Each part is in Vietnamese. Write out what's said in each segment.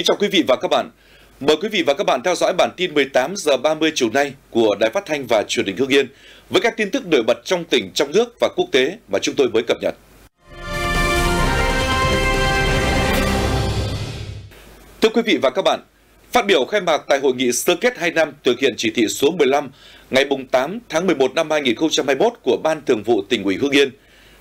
Kính chào quý vị và các bạn. Mời quý vị và các bạn theo dõi bản tin 18 giờ 30 chiều nay của Đài Phát thanh và Truyền hình Hưng Yên với các tin tức nổi bật trong tỉnh, trong nước và quốc tế mà chúng tôi mới cập nhật. Thưa quý vị và các bạn, phát biểu khai mạc tại hội nghị sơ kết 2 năm thực hiện chỉ thị số 15 ngày 8 tháng 11 năm 2021 của Ban Thường vụ tỉnh ủy Hưng Yên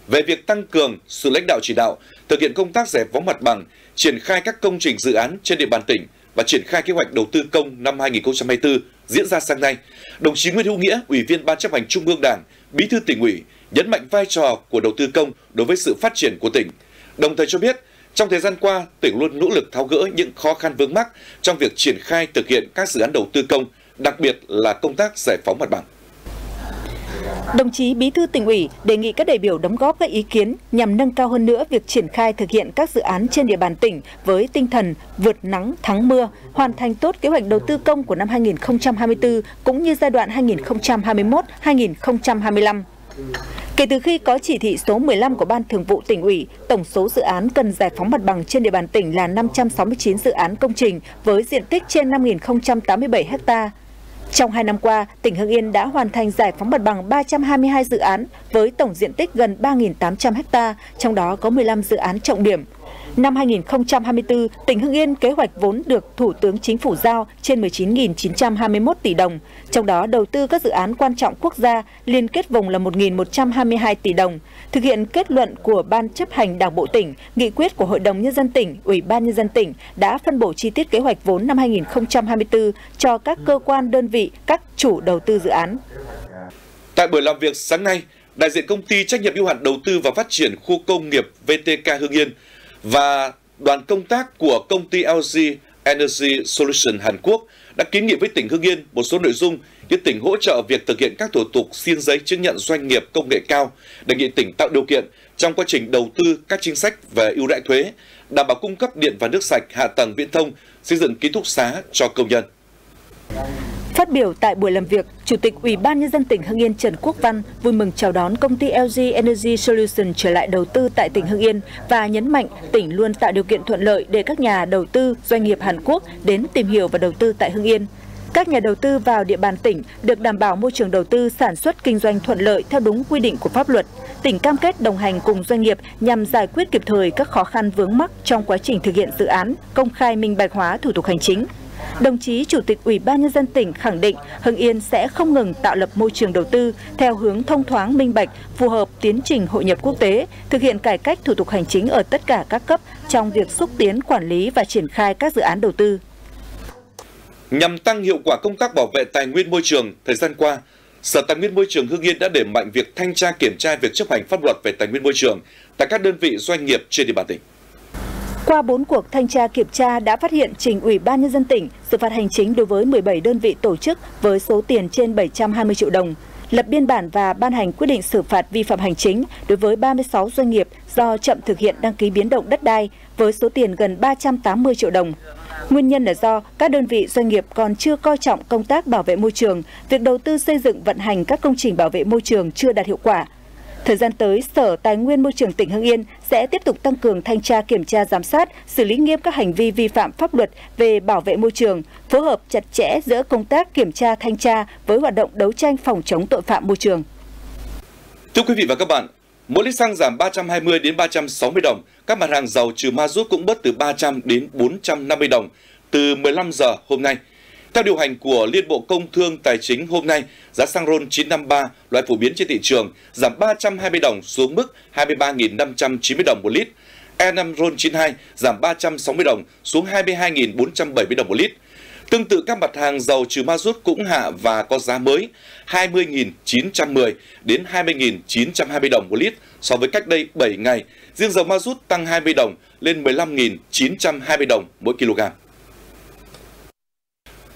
về việc tăng cường sự lãnh đạo chỉ đạo, thực hiện công tác giải phóng mặt bằng, triển khai các công trình dự án trên địa bàn tỉnh và triển khai kế hoạch đầu tư công năm 2024 diễn ra sáng nay, đồng chí Nguyễn Hữu Nghĩa, Ủy viên Ban chấp hành Trung ương Đảng, Bí thư tỉnh ủy, nhấn mạnh vai trò của đầu tư công đối với sự phát triển của tỉnh. Đồng thời cho biết, trong thời gian qua, tỉnh luôn nỗ lực tháo gỡ những khó khăn vướng mắc trong việc triển khai thực hiện các dự án đầu tư công, đặc biệt là công tác giải phóng mặt bằng. Đồng chí Bí thư tỉnh ủy đề nghị các đại biểu đóng góp các ý kiến nhằm nâng cao hơn nữa việc triển khai thực hiện các dự án trên địa bàn tỉnh với tinh thần vượt nắng thắng mưa, hoàn thành tốt kế hoạch đầu tư công của năm 2024 cũng như giai đoạn 2021-2025. Kể từ khi có chỉ thị số 15 của Ban Thường vụ tỉnh ủy, tổng số dự án cần giải phóng mặt bằng trên địa bàn tỉnh là 569 dự án công trình với diện tích trên 5.087 ha. Trong 2 năm qua, tỉnh Hưng Yên đã hoàn thành giải phóng mặt bằng 322 dự án với tổng diện tích gần 3.800 ha, trong đó có 15 dự án trọng điểm. Năm 2024, tỉnh Hưng Yên kế hoạch vốn được Thủ tướng Chính phủ giao trên 19.921 tỷ đồng, trong đó đầu tư các dự án quan trọng quốc gia liên kết vùng là 1.122 tỷ đồng, thực hiện kết luận của Ban chấp hành Đảng bộ tỉnh, nghị quyết của Hội đồng Nhân dân tỉnh, Ủy ban Nhân dân tỉnh đã phân bổ chi tiết kế hoạch vốn năm 2024 cho các cơ quan đơn vị, các chủ đầu tư dự án. Tại buổi làm việc sáng nay, đại diện công ty trách nhiệm hữu hạn đầu tư và phát triển khu công nghiệp VTK Hưng Yên và đoàn công tác của công ty LG Energy Solution Hàn Quốc đã kiến nghị với tỉnh Hưng Yên một số nội dung như tỉnh hỗ trợ việc thực hiện các thủ tục xin giấy chứng nhận doanh nghiệp công nghệ cao, đề nghị tỉnh tạo điều kiện trong quá trình đầu tư các chính sách về ưu đãi thuế, đảm bảo cung cấp điện và nước sạch, hạ tầng viễn thông, xây dựng ký túc xá cho công nhân. Phát biểu tại buổi làm việc, Chủ tịch Ủy ban Nhân dân tỉnh Hưng Yên Trần Quốc Văn vui mừng chào đón công ty LG Energy Solution trở lại đầu tư tại tỉnh Hưng Yên và nhấn mạnh tỉnh luôn tạo điều kiện thuận lợi để các nhà đầu tư, doanh nghiệp Hàn Quốc đến tìm hiểu và đầu tư tại Hưng Yên. Các nhà đầu tư vào địa bàn tỉnh được đảm bảo môi trường đầu tư sản xuất kinh doanh thuận lợi theo đúng quy định của pháp luật. Tỉnh cam kết đồng hành cùng doanh nghiệp nhằm giải quyết kịp thời các khó khăn vướng mắc trong quá trình thực hiện dự án, công khai minh bạch hóa thủ tục hành chính. Đồng chí Chủ tịch Ủy ban Nhân dân tỉnh khẳng định Hưng Yên sẽ không ngừng tạo lập môi trường đầu tư theo hướng thông thoáng minh bạch, phù hợp tiến trình hội nhập quốc tế, thực hiện cải cách thủ tục hành chính ở tất cả các cấp trong việc xúc tiến quản lý và triển khai các dự án đầu tư. Nhằm tăng hiệu quả công tác bảo vệ tài nguyên môi trường, thời gian qua, Sở Tài nguyên Môi trường Hưng Yên đã đẩy mạnh việc thanh tra kiểm tra việc chấp hành pháp luật về tài nguyên môi trường tại các đơn vị doanh nghiệp trên địa bàn tỉnh. Qua 4 cuộc thanh tra kiểm tra đã phát hiện trình Ủy ban Nhân dân tỉnh xử phạt hành chính đối với 17 đơn vị tổ chức với số tiền trên 720 triệu đồng, lập biên bản và ban hành quyết định xử phạt vi phạm hành chính đối với 36 doanh nghiệp do chậm thực hiện đăng ký biến động đất đai với số tiền gần 380 triệu đồng. Nguyên nhân là do các đơn vị doanh nghiệp còn chưa coi trọng công tác bảo vệ môi trường, việc đầu tư xây dựng vận hành các công trình bảo vệ môi trường chưa đạt hiệu quả, Thời gian tới, Sở Tài nguyên Môi trường tỉnh Hưng Yên sẽ tiếp tục tăng cường thanh tra kiểm tra giám sát, xử lý nghiêm các hành vi vi phạm pháp luật về bảo vệ môi trường, phối hợp chặt chẽ giữa công tác kiểm tra thanh tra với hoạt động đấu tranh phòng chống tội phạm môi trường. Thưa quý vị và các bạn, mỗi lít xăng giảm 320 đến 360 đồng, các mặt hàng dầu trừ ma rút cũng bớt từ 300 đến 450 đồng từ 15 giờ hôm nay. Theo điều hành của Liên Bộ Công Thương Tài chính hôm nay, giá xăng RON 953 loại phổ biến trên thị trường giảm 320 đồng xuống mức 23.590 đồng một lít. E5 RON 92 giảm 360 đồng xuống 22.470 đồng một lít. Tương tự các mặt hàng dầu trừ ma rút cũng hạ và có giá mới 20.910 đến 20.920 đồng một lít so với cách đây 7 ngày. Riêng dầu ma rút tăng 20 đồng lên 15.920 đồng mỗi kg.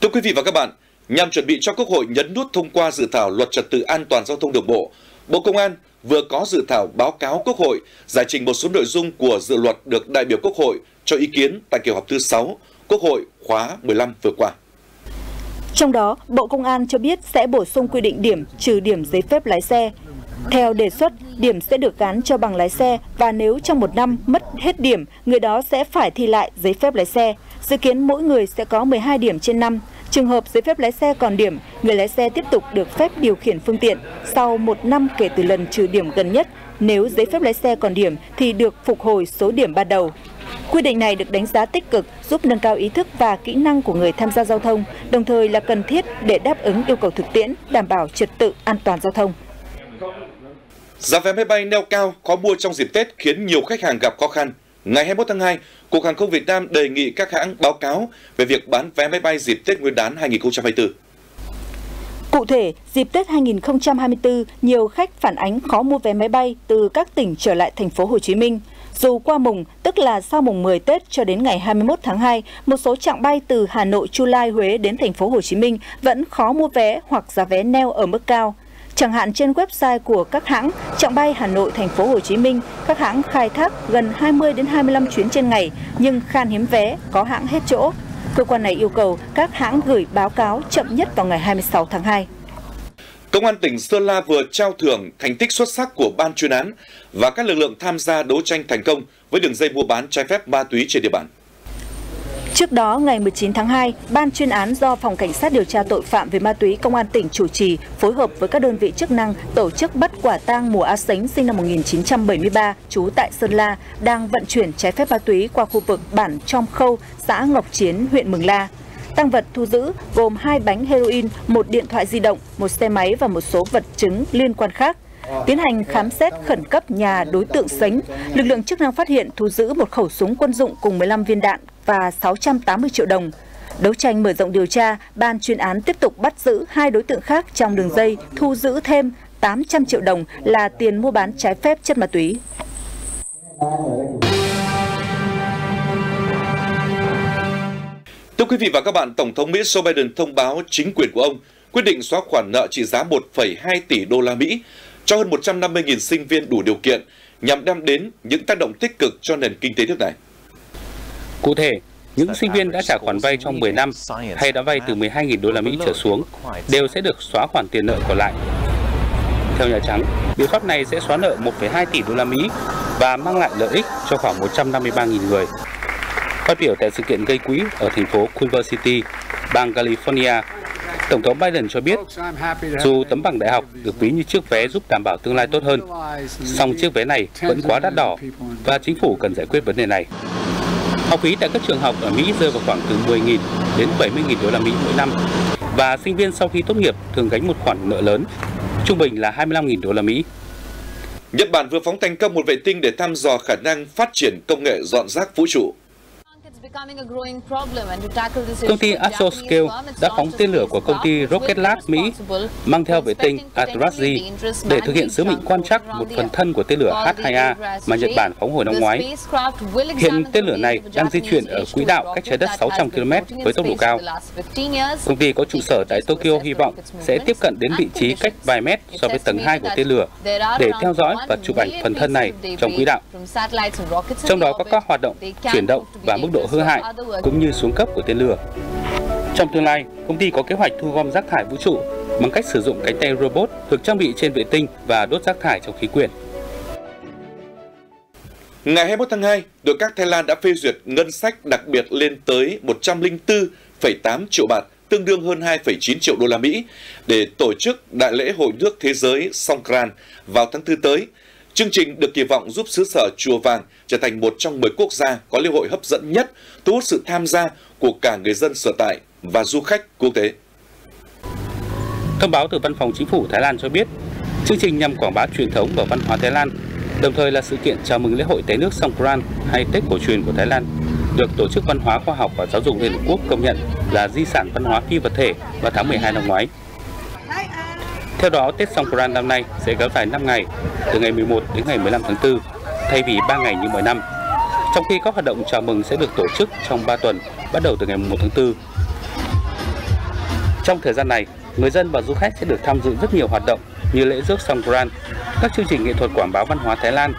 Thưa quý vị và các bạn, nhằm chuẩn bị cho Quốc hội nhấn nút thông qua dự thảo luật trật tự an toàn giao thông đường bộ, Bộ Công an vừa có dự thảo báo cáo Quốc hội giải trình một số nội dung của dự luật được đại biểu Quốc hội cho ý kiến tại kỳ họp thứ 6 Quốc hội khóa 15 vừa qua. Trong đó, Bộ Công an cho biết sẽ bổ sung quy định điểm trừ điểm giấy phép lái xe. Theo đề xuất, điểm sẽ được gắn cho bằng lái xe và nếu trong một năm mất hết điểm, người đó sẽ phải thi lại giấy phép lái xe. Dự kiến mỗi người sẽ có 12 điểm trên năm. Trường hợp giấy phép lái xe còn điểm, người lái xe tiếp tục được phép điều khiển phương tiện sau một năm kể từ lần trừ điểm gần nhất. Nếu giấy phép lái xe còn điểm thì được phục hồi số điểm ban đầu. Quy định này được đánh giá tích cực, giúp nâng cao ý thức và kỹ năng của người tham gia giao thông, đồng thời là cần thiết để đáp ứng yêu cầu thực tiễn, đảm bảo trật tự an toàn giao thông. Giá vé máy bay neo cao, khó mua trong dịp Tết khiến nhiều khách hàng gặp khó khăn. Ngày 21 tháng 2, Cục Hàng không Việt Nam đề nghị các hãng báo cáo về việc bán vé máy bay dịp Tết Nguyên đán 2024. Cụ thể, dịp Tết 2024, nhiều khách phản ánh khó mua vé máy bay từ các tỉnh trở lại thành phố Hồ Chí Minh. Dù qua mùng, tức là sau mùng 10 Tết cho đến ngày 21 tháng 2, một số chặng bay từ Hà Nội, Chu Lai, Huế đến thành phố Hồ Chí Minh vẫn khó mua vé hoặc giá vé neo ở mức cao. Chẳng hạn trên website của các hãng, chặng bay Hà Nội thành phố Hồ Chí Minh, các hãng khai thác gần 20 đến 25 chuyến trên ngày nhưng khan hiếm vé, có hãng hết chỗ. Cơ quan này yêu cầu các hãng gửi báo cáo chậm nhất vào ngày 26 tháng 2. Công an tỉnh Sơn La vừa trao thưởng thành tích xuất sắc của ban chuyên án và các lực lượng tham gia đấu tranh thành công với đường dây mua bán trái phép ma túy trên địa bàn. Trước đó, ngày 19 tháng 2, Ban chuyên án do Phòng Cảnh sát điều tra tội phạm về ma túy Công an tỉnh chủ trì phối hợp với các đơn vị chức năng tổ chức bắt quả tang Mùa A Sánh sinh năm 1973, trú tại Sơn La, đang vận chuyển trái phép ma túy qua khu vực bản Trong Khâu, xã Ngọc Chiến, huyện Mường La. Tăng vật thu giữ gồm hai bánh heroin, một điện thoại di động, một xe máy và một số vật chứng liên quan khác. Tiến hành khám xét khẩn cấp nhà đối tượng Sánh, lực lượng chức năng phát hiện thu giữ một khẩu súng quân dụng cùng 15 viên đạn và 680 triệu đồng. Đấu tranh mở rộng điều tra, ban chuyên án tiếp tục bắt giữ hai đối tượng khác trong đường dây, thu giữ thêm 800 triệu đồng là tiền mua bán trái phép chất ma túy. Thưa quý vị và các bạn, Tổng thống Mỹ Joe Biden thông báo chính quyền của ông quyết định xóa khoản nợ trị giá 1,2 tỷ đô la Mỹ cho hơn 150.000 sinh viên đủ điều kiện nhằm đem đến những tác động tích cực cho nền kinh tế nước này. Cụ thể, những sinh viên đã trả khoản vay trong 10 năm hay đã vay từ 12.000 đô la Mỹ trở xuống đều sẽ được xóa khoản tiền nợ còn lại. Theo Nhà Trắng, biện pháp này sẽ xóa nợ 1,2 tỷ đô la Mỹ và mang lại lợi ích cho khoảng 153.000 người. Phát biểu tại sự kiện gây quỹ ở thành phố Culver City, bang California, Tổng thống Biden cho biết, dù tấm bằng đại học được ví như chiếc vé giúp đảm bảo tương lai tốt hơn, song chiếc vé này vẫn quá đắt đỏ và chính phủ cần giải quyết vấn đề này. Học phí tại các trường học ở Mỹ rơi vào khoảng từ 10.000 đến 70.000 đô la Mỹ mỗi năm và sinh viên sau khi tốt nghiệp thường gánh một khoản nợ lớn, trung bình là 25.000 đô la Mỹ. Nhật Bản vừa phóng thành công một vệ tinh để thăm dò khả năng phát triển công nghệ dọn rác vũ trụ. Công ty Astroscale đã phóng tên lửa của công ty Rocket Lab Mỹ mang theo vệ tinh Atrazzi để thực hiện sứ mệnh quan trắc một phần thân của tên lửa H-2A mà Nhật Bản phóng hồi năm ngoái. Hiện tên lửa này đang di chuyển ở quỹ đạo cách trái đất 600 km với tốc độ cao. Công ty có trụ sở tại Tokyo hy vọng sẽ tiếp cận đến vị trí cách vài mét so với tầng 2 của tên lửa để theo dõi và chụp ảnh phần thân này trong quỹ đạo. Trong đó có các hoạt động, chuyển động và mức độ hư hại cũng như xuống cấp của tên lửa. Trong tương lai, công ty có kế hoạch thu gom rác thải vũ trụ bằng cách sử dụng cánh tay robot được trang bị trên vệ tinh và đốt rác thải trong khí quyển. Ngày 21 tháng 2, đội các Thái Lan đã phê duyệt ngân sách đặc biệt lên tới 104,8 triệu bạt, tương đương hơn 2,9 triệu đô la Mỹ, để tổ chức Đại lễ Hội nước Thế giới Songkran vào tháng 4 tới, Chương trình được kỳ vọng giúp xứ sở Chùa Vàng trở thành một trong 10 quốc gia có lễ hội hấp dẫn nhất, thu hút sự tham gia của cả người dân sở tại và du khách quốc tế. Thông báo từ Văn phòng Chính phủ Thái Lan cho biết, chương trình nhằm quảng bá truyền thống và văn hóa Thái Lan, đồng thời là sự kiện chào mừng lễ hội té nước Songkran hay Tết cổ truyền của Thái Lan, được Tổ chức Văn hóa Khoa học và Giáo dục Liên Hợp Quốc công nhận là di sản văn hóa phi vật thể vào tháng 12 năm ngoái. Theo đó, Tết Songkran năm nay sẽ kéo dài 5 ngày, từ ngày 11 đến ngày 15 tháng 4, thay vì 3 ngày như mọi năm. Trong khi các hoạt động chào mừng sẽ được tổ chức trong 3 tuần, bắt đầu từ ngày 1 tháng 4. Trong thời gian này, người dân và du khách sẽ được tham dự rất nhiều hoạt động như lễ rước Songkran, các chương trình nghệ thuật quảng bá văn hóa Thái Lan,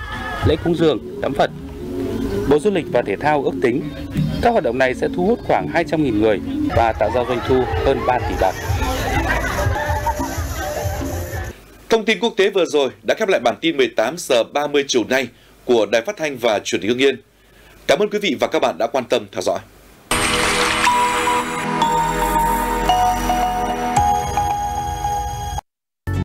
lễ cúng dường, tắm Phật. Bộ Du lịch và Thể thao ước tính các hoạt động này sẽ thu hút khoảng 200.000 người và tạo ra doanh thu hơn 3 tỷ bạc. Thông tin quốc tế vừa rồi đã khép lại bản tin 18 giờ 30 chiều nay của Đài Phát thanh và Truyền hình Hưng Yên. Cảm ơn quý vị và các bạn đã quan tâm theo dõi.